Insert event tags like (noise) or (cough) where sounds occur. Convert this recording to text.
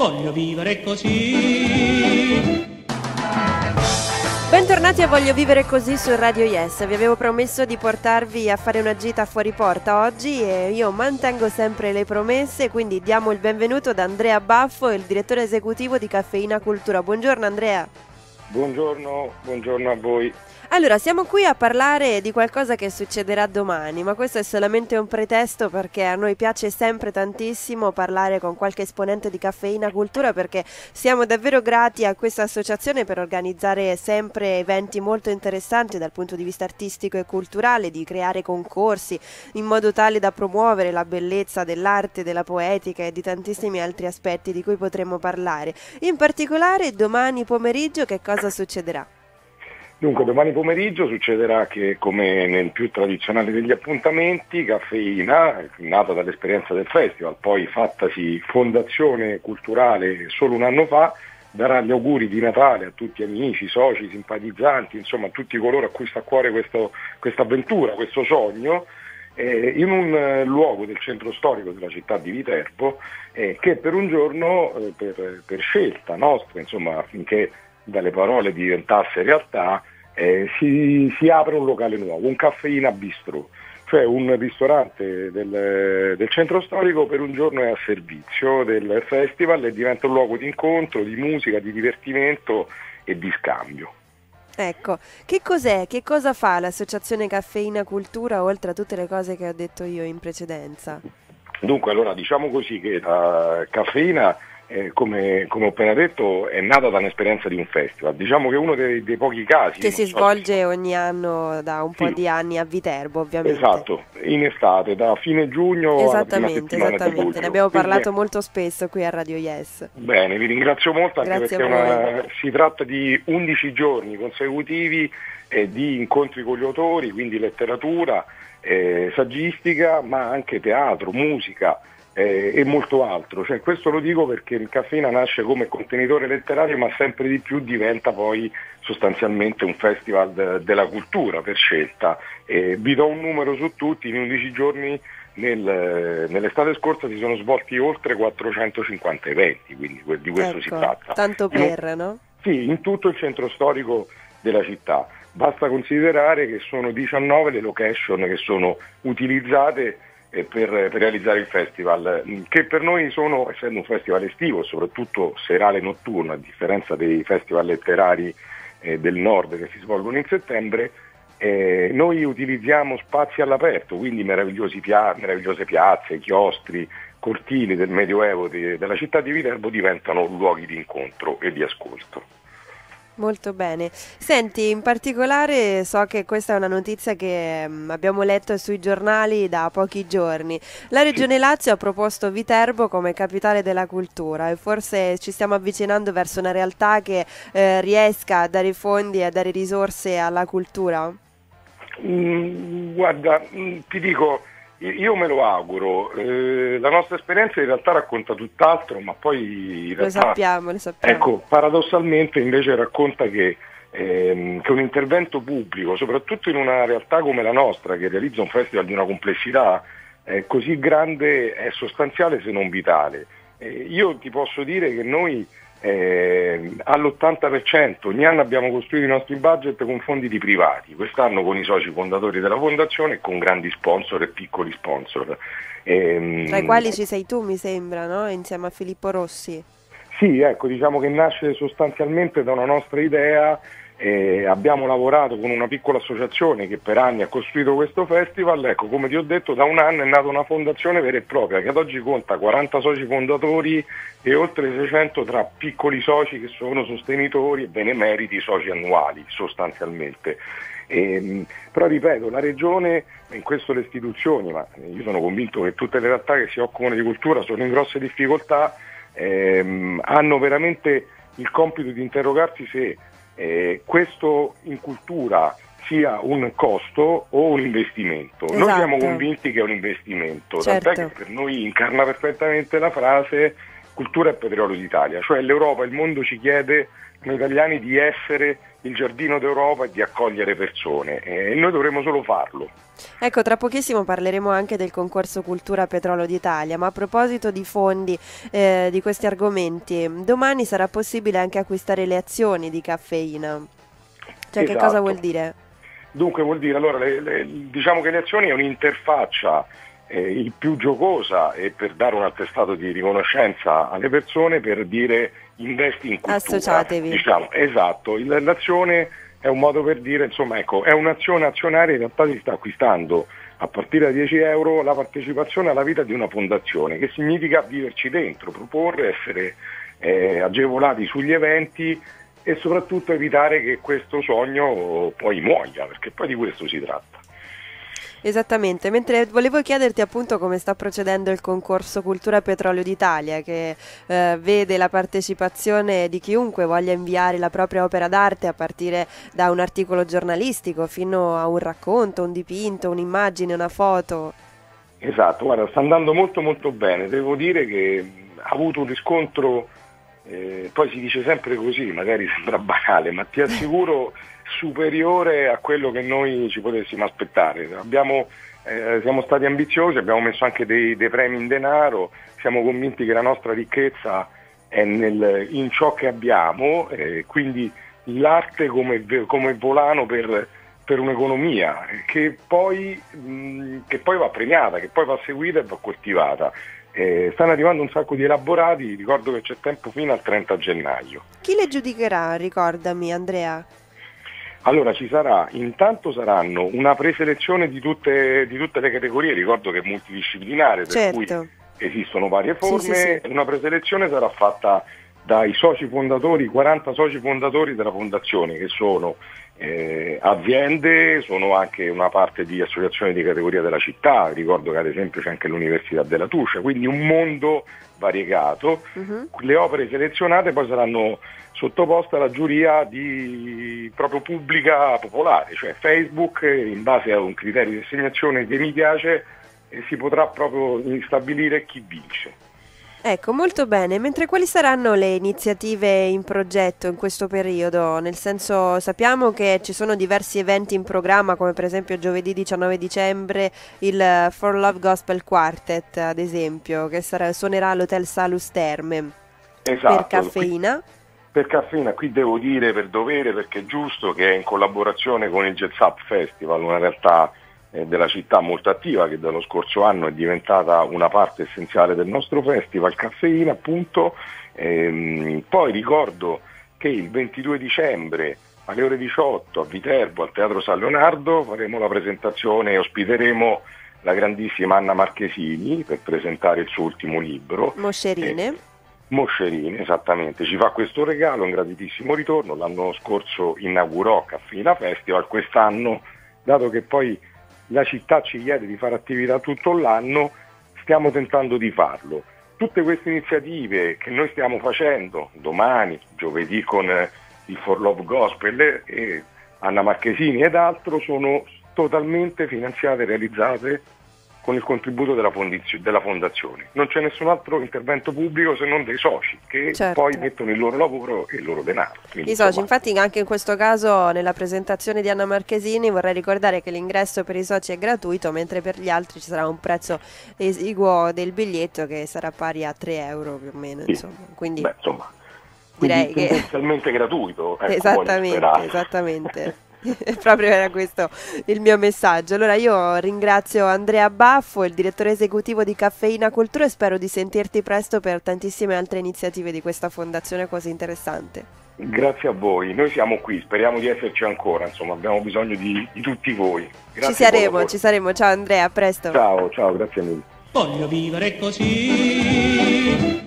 Voglio vivere così. Bentornati a Voglio vivere così su Radio Yes. Vi avevo promesso di portarvi a fare una gita fuori porta oggi e io mantengo sempre le promesse, quindi diamo il benvenuto ad Andrea Baffo, il direttore esecutivo di Caffeina Cultura. Buongiorno Andrea. Buongiorno, buongiorno a voi. Allora, siamo qui a parlare di qualcosa che succederà domani, ma questo è solamente un pretesto perché a noi piace sempre tantissimo parlare con qualche esponente di Caffeina Cultura perché siamo davvero grati a questa associazione per organizzare sempre eventi molto interessanti dal punto di vista artistico e culturale, di creare concorsi in modo tale da promuovere la bellezza dell'arte, della poetica e di tantissimi altri aspetti di cui potremo parlare. In particolare domani pomeriggio che cosa succederà? Dunque, domani pomeriggio succederà che, come nel più tradizionale degli appuntamenti, Caffeina, nata dall'esperienza del festival, poi fattasi fondazione culturale solo un anno fa, darà gli auguri di Natale a tutti amici, soci, simpatizzanti, insomma a tutti coloro a cui sta a cuore questa avventura, questo sogno, eh, in un eh, luogo del centro storico della città di Viterbo eh, che per un giorno, eh, per, per, scelta nostra, insomma affinché dalle parole diventasse realtà, eh, si, si, apre un locale nuovo, un caffeina bistro, cioè un ristorante del, del, centro storico per un giorno è a servizio del festival e diventa un luogo di incontro, di musica, di divertimento e di scambio. Ecco, che cos'è, che cosa fa l'associazione Caffeina Cultura oltre a tutte le cose che ho detto io in precedenza? Dunque, allora diciamo così che la caffeina eh, come, come, ho appena detto, è nata da un'esperienza di un festival. Diciamo che uno dei, dei pochi casi... Che si so svolge ogni anno da un sì. po' di anni a Viterbo, ovviamente. Esatto, in estate, da fine giugno Esattamente, esattamente. Ne abbiamo parlato Quindi, molto spesso qui a Radio Yes. Bene, vi ringrazio molto anche Grazie perché una, si tratta di 11 giorni consecutivi eh, di incontri con gli autori, quindi letteratura, eh, saggistica, ma anche teatro, musica eh, e molto altro. Cioè, questo lo dico perché il Caffeina nasce come contenitore letterario ma sempre di più diventa poi sostanzialmente un festival de- della cultura per scelta. Eh, vi do un numero su tutti, in 11 giorni nel, nell'estate scorsa si sono svolti oltre 450 eventi, quindi di questo ecco, si tratta. Tanto per, in, no? Sì, in tutto il centro storico della città. Basta considerare che sono 19 le location che sono utilizzate per, per, realizzare il festival, che per noi sono, essendo un festival estivo, soprattutto serale notturno, a differenza dei festival letterari eh, del nord che si svolgono in settembre, eh, noi utilizziamo spazi all'aperto, quindi pia- meravigliose piazze, chiostri, cortili del Medioevo de- della città di Viterbo diventano luoghi di incontro e di ascolto. Molto bene. Senti, in particolare so che questa è una notizia che mh, mm, abbiamo letto sui giornali da pochi giorni. La Regione Lazio ha proposto Viterbo come capitale della cultura e forse ci stiamo avvicinando verso una realtà che eh, riesca a dare fondi e a dare risorse alla cultura? Mm, guarda, mm, ti dico, io me lo auguro, eh, la nostra esperienza in realtà racconta tutt'altro, ma poi... Realtà, lo sappiamo, lo sappiamo. Ecco, paradossalmente invece racconta che, ehm, che, un intervento pubblico, soprattutto in una realtà come la nostra, che realizza un festival di una complessità eh, così grande, è sostanziale se non vitale. Eh, io ti posso dire che noi eh, all'80%. Ogni anno abbiamo costruito i nostri budget con fondi di privati, quest'anno con i soci fondatori della fondazione e con grandi sponsor e piccoli sponsor. Eh, Tra i quali ci sei tu, mi sembra, no? insieme a Filippo Rossi. Sì, ecco, diciamo che nasce sostanzialmente da una nostra idea eh, abbiamo lavorato con una piccola associazione che per anni ha costruito questo festival, ecco come ti ho detto da un anno è nata una fondazione vera e propria che ad oggi conta 40 soci fondatori e oltre 600 tra piccoli soci che sono sostenitori e benemeriti soci annuali sostanzialmente. Eh, però ripeto, la regione, in questo le istituzioni, ma io sono convinto che tutte le realtà che si occupano di cultura sono in grosse difficoltà, ehm, hanno veramente il compito di interrogarsi se eh, questo in cultura sia un costo o un investimento. Esatto. Noi siamo convinti che è un investimento, certo. tant'è che per noi incarna perfettamente la frase cultura e petrolio d'Italia, cioè l'Europa, il mondo ci chiede noi italiani di essere il giardino d'Europa e di accogliere persone e noi dovremo solo farlo. Ecco, tra pochissimo parleremo anche del concorso Cultura Petrolio d'Italia, ma a proposito di fondi eh, di questi argomenti, domani sarà possibile anche acquistare le azioni di caffeina. Cioè, esatto. che cosa Esatto. vuol dire? Dunque vuol dire, allora, le, le, diciamo che le azioni è un'interfaccia eh, il più giocosa e per dare un attestato di riconoscenza alle persone per dire investi in cultura. Associatevi. Diciamo, esatto, il, l'azione è un modo per dire, insomma, ecco, è un'azione azionaria, in realtà si sta acquistando a partire da 10 euro la partecipazione alla vita di una fondazione, che significa viverci dentro, proporre, essere eh, agevolati sugli eventi e soprattutto evitare che questo sogno poi muoia, perché poi di questo si tratta. Esattamente, mentre volevo chiederti appunto come sta procedendo il concorso Cultura Petrolio d'Italia che eh, vede la partecipazione di chiunque voglia inviare la propria opera d'arte a partire da un articolo giornalistico fino a un racconto, un dipinto, un'immagine, una foto. Esatto, guarda, sta andando molto molto bene, devo dire che ha avuto un riscontro, eh, poi si dice sempre così, magari sembra banale, ma ti (laughs) assicuro superiore a quello che noi ci potessimo aspettare. Abbiamo, eh, siamo stati ambiziosi, abbiamo messo anche dei, dei, premi in denaro, siamo convinti che la nostra ricchezza è nel, in ciò che abbiamo, eh, quindi l'arte come, come volano per, per un'economia che poi, mh, che poi, va premiata, che poi va seguita e va coltivata. Eh, stanno arrivando un sacco di elaborati, ricordo che c'è tempo fino al 30 gennaio. Chi le giudicherà, ricordami Andrea? Allora ci sarà, intanto saranno una preselezione di tutte, di tutte le categorie, ricordo che è multidisciplinare, per certo. cui esistono varie forme, sì, sì, sì. una preselezione sarà fatta dai soci fondatori, 40 soci fondatori della fondazione che sono eh, aziende, sono anche una parte di associazioni di categoria della città, ricordo che ad esempio c'è anche l'Università della Tuscia, quindi un mondo variegato. Uh-huh. Le opere selezionate poi saranno sottoposte alla giuria di proprio pubblica popolare, cioè Facebook in base a un criterio di assegnazione che mi piace e si potrà proprio stabilire chi vince. Ecco, molto bene. Mentre quali saranno le iniziative in progetto in questo periodo? Nel senso, sappiamo che ci sono diversi eventi in programma, come per esempio giovedì 19 dicembre il For Love Gospel Quartet, ad esempio, che sarà, suonerà all'Hotel Salus Terme esatto, per caffeina. Per caffeina, qui devo dire per dovere, perché è giusto che è in collaborazione con il Jazz Up Festival, una realtà della città molto attiva che dallo scorso anno è diventata una parte essenziale del nostro festival Caffeina appunto. Ehm, poi ricordo che il 22 dicembre alle ore 18 a Viterbo al Teatro San Leonardo faremo la presentazione e ospiteremo la grandissima Anna Marchesini per presentare il suo ultimo libro. Moscerine. Eh, Moscerine, esattamente, ci fa questo regalo, un gratitissimo ritorno, l'anno scorso inaugurò Caffeina Festival, quest'anno, dato che poi la città ci chiede di fare attività tutto l'anno, stiamo tentando di farlo. Tutte queste iniziative che noi stiamo facendo domani, giovedì con il For Love Gospel e Anna Marchesini ed altro, sono totalmente finanziate e realizzate con il contributo della, fondizio, della, fondazione. Non c'è nessun altro intervento pubblico se non dei soci che certo. poi mettono il loro lavoro e il loro denaro. I soci, infatti anche in questo caso nella presentazione di Anna Marchesini vorrei ricordare che l'ingresso per i soci è gratuito, mentre per gli altri ci sarà un prezzo esiguo del biglietto che sarà pari a 3 euro più o meno. Sì. Insomma. Quindi, Beh, insomma, direi quindi che... essenzialmente gratuito. Ecco, esattamente, esattamente. (laughs) (laughs) proprio era questo il mio messaggio. Allora io ringrazio Andrea Baffo, il direttore esecutivo di Caffeina Cultura e spero di sentirti presto per tantissime altre iniziative di questa fondazione così interessante. Grazie a voi, noi siamo qui, speriamo di esserci ancora, insomma abbiamo bisogno di, di tutti voi. Grazie ci saremo, ci saremo, ciao Andrea, a presto. Ciao, ciao, grazie mille. Voglio vivere così